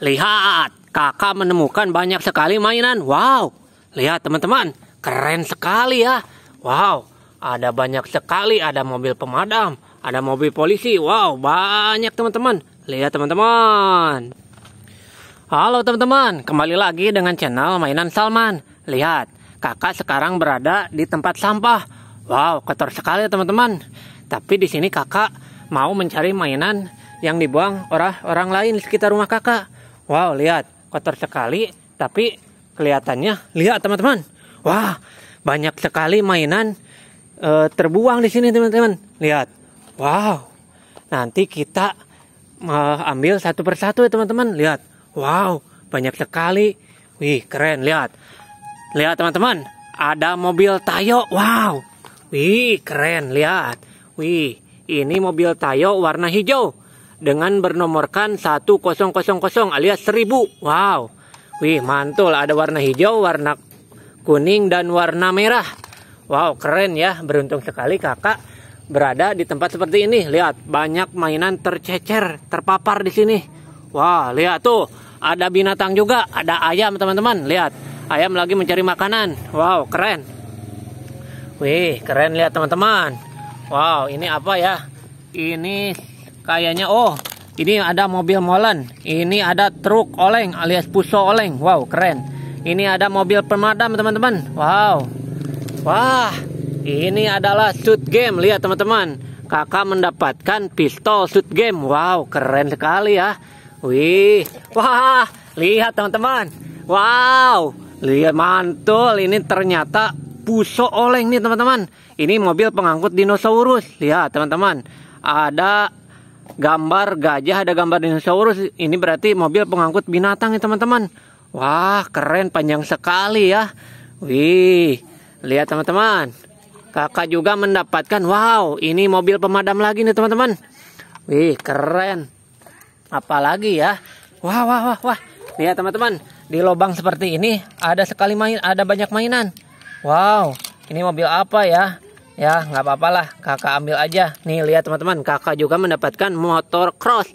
Lihat, kakak menemukan banyak sekali mainan. Wow, lihat teman-teman, keren sekali ya. Wow, ada banyak sekali, ada mobil pemadam, ada mobil polisi. Wow, banyak teman-teman. Lihat teman-teman. Halo teman-teman, kembali lagi dengan channel Mainan Salman. Lihat, kakak sekarang berada di tempat sampah. Wow, kotor sekali teman-teman. Tapi di sini kakak mau mencari mainan yang dibuang orang orang lain di sekitar rumah kakak. Wow, lihat, kotor sekali, tapi kelihatannya, lihat teman-teman. Wah, banyak sekali mainan e, terbuang di sini teman-teman. Lihat, wow. Nanti kita e, ambil satu persatu ya teman-teman. Lihat, wow, banyak sekali. Wih, keren, lihat. Lihat teman-teman, ada mobil Tayo. Wow, wih, keren, lihat. Wih, ini mobil Tayo warna hijau dengan bernomorkan 1000 alias 1000. Wow. Wih, mantul. Ada warna hijau, warna kuning, dan warna merah. Wow, keren ya. Beruntung sekali kakak berada di tempat seperti ini. Lihat, banyak mainan tercecer, terpapar di sini. Wah, lihat tuh. Ada binatang juga. Ada ayam, teman-teman. Lihat, ayam lagi mencari makanan. Wow, keren. Wih, keren lihat teman-teman. Wow, ini apa ya? Ini Kayaknya oh, ini ada mobil molen. Ini ada truk oleng alias puso oleng. Wow, keren. Ini ada mobil pemadam, teman-teman. Wow. Wah, ini adalah shoot game. Lihat, teman-teman. Kakak mendapatkan pistol shoot game. Wow, keren sekali ya. Wih. Wah, lihat teman-teman. Wow. Lihat mantul. Ini ternyata puso oleng nih, teman-teman. Ini mobil pengangkut dinosaurus. Lihat, teman-teman. Ada gambar gajah, ada gambar dinosaurus. Ini berarti mobil pengangkut binatang ya teman-teman. Wah, keren panjang sekali ya. Wih, lihat teman-teman. Kakak juga mendapatkan, wow, ini mobil pemadam lagi nih teman-teman. Wih, keren. Apalagi ya. Wah, wah, wah, wah. Lihat teman-teman, di lubang seperti ini ada sekali main, ada banyak mainan. Wow, ini mobil apa ya? Ya, nggak apa-apa lah. Kakak ambil aja. Nih, lihat teman-teman. Kakak juga mendapatkan motor cross.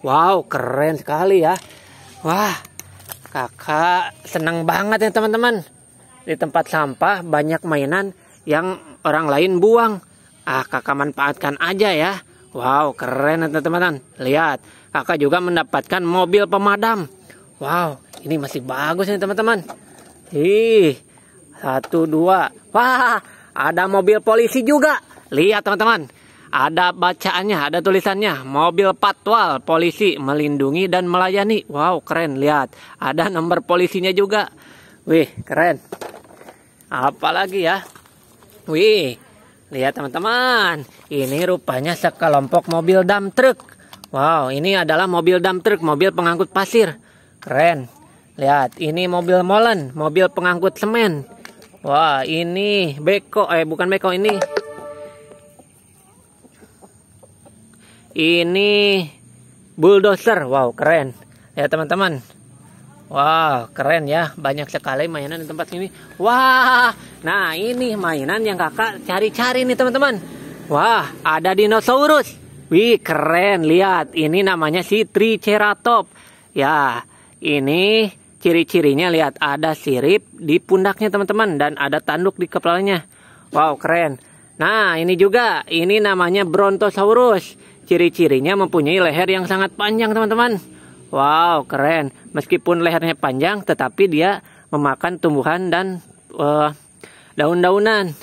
Wow, keren sekali ya. Wah, kakak senang banget ya teman-teman. Di tempat sampah banyak mainan yang orang lain buang. Ah, kakak manfaatkan aja ya. Wow, keren ya teman-teman. Lihat, kakak juga mendapatkan mobil pemadam. Wow, ini masih bagus nih teman-teman. Ih, satu dua. Wah, ada mobil polisi juga. Lihat teman-teman. Ada bacaannya, ada tulisannya. Mobil patwal polisi melindungi dan melayani. Wow, keren. Lihat, ada nomor polisinya juga. Wih, keren. Apalagi ya? Wih, lihat teman-teman. Ini rupanya sekelompok mobil dump truck. Wow, ini adalah mobil dump truck, mobil pengangkut pasir. Keren. Lihat, ini mobil molen, mobil pengangkut semen. Wah, ini beko eh bukan beko ini. Ini bulldozer. Wow, keren. Ya, teman-teman. Wow, keren ya. Banyak sekali mainan di tempat ini. Wah, nah ini mainan yang kakak cari-cari nih, teman-teman. Wah, ada dinosaurus. Wih, keren. Lihat, ini namanya si Triceratops. Ya, ini Ciri-cirinya lihat ada sirip di pundaknya teman-teman dan ada tanduk di kepalanya. Wow keren. Nah ini juga ini namanya Brontosaurus. Ciri-cirinya mempunyai leher yang sangat panjang teman-teman. Wow keren. Meskipun lehernya panjang tetapi dia memakan tumbuhan dan uh, daun-daunan.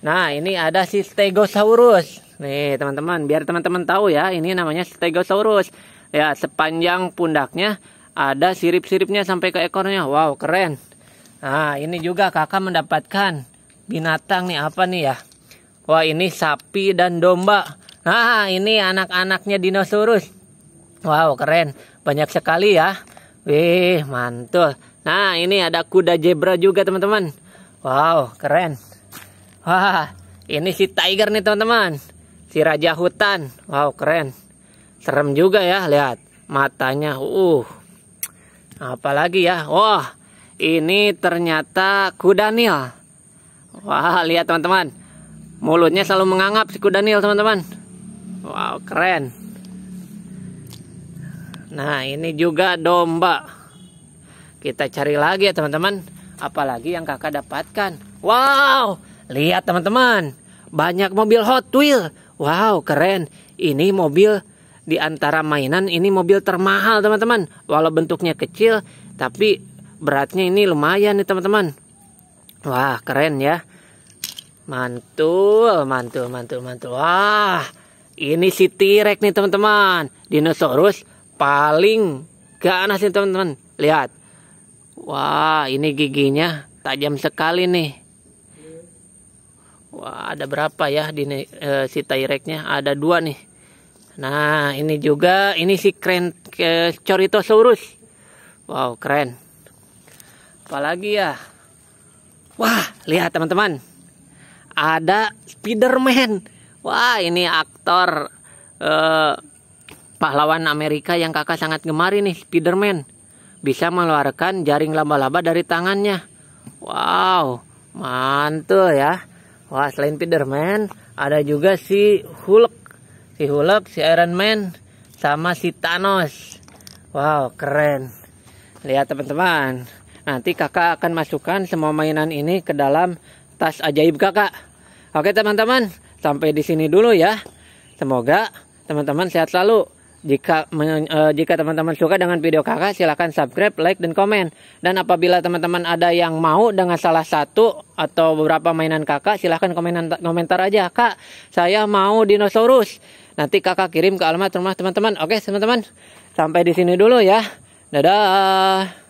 Nah ini ada si Stegosaurus. Nih teman-teman biar teman-teman tahu ya ini namanya Stegosaurus. Ya sepanjang pundaknya ada sirip-siripnya sampai ke ekornya. Wow, keren. Nah, ini juga kakak mendapatkan binatang nih apa nih ya? Wah, ini sapi dan domba. Nah, ini anak-anaknya dinosaurus. Wow, keren. Banyak sekali ya. Wih, mantul. Nah, ini ada kuda zebra juga, teman-teman. Wow, keren. Wah, ini si tiger nih, teman-teman. Si raja hutan. Wow, keren. Serem juga ya, lihat. Matanya, uh, Apalagi ya, wah ini ternyata kuda nil. Wah lihat teman-teman, mulutnya selalu mengangap si kuda nil teman-teman. Wow keren. Nah, ini juga domba. Kita cari lagi ya, teman-teman. Apalagi yang kakak dapatkan. Wow, lihat teman-teman. Banyak mobil Hot Wheel. Wow, keren. Ini mobil di antara mainan, ini mobil termahal, teman-teman. Walau bentuknya kecil, tapi beratnya ini lumayan nih, teman-teman. Wah, keren ya. Mantul, mantul, mantul, mantul. Wah, ini si T-Rex nih teman-teman. Dinosaurus paling ganas nih teman-teman. Lihat. Wah, ini giginya tajam sekali nih. Wah, ada berapa ya di uh, si T-Rex-nya? Ada dua nih. Nah, ini juga ini si keren ke Coritosaurus. Wow, keren. Apalagi ya? Wah, lihat teman-teman ada Spiderman. Wah, ini aktor uh, pahlawan Amerika yang kakak sangat gemari nih, Spiderman. Bisa mengeluarkan jaring laba-laba dari tangannya. Wow, mantul ya. Wah, selain Spiderman, ada juga si Hulk. Si Hulk, si Iron Man, sama si Thanos. Wow, keren. Lihat teman-teman. Nanti kakak akan masukkan semua mainan ini ke dalam tas ajaib kakak. Oke teman-teman, sampai di sini dulu ya. Semoga teman-teman sehat selalu. Jika uh, jika teman-teman suka dengan video kakak, silahkan subscribe, like, dan komen. Dan apabila teman-teman ada yang mau dengan salah satu atau beberapa mainan kakak, silahkan komentar, komentar aja. Kak, saya mau dinosaurus. Nanti kakak kirim ke alamat rumah teman-teman. Oke teman-teman, sampai di sini dulu ya. Dadah.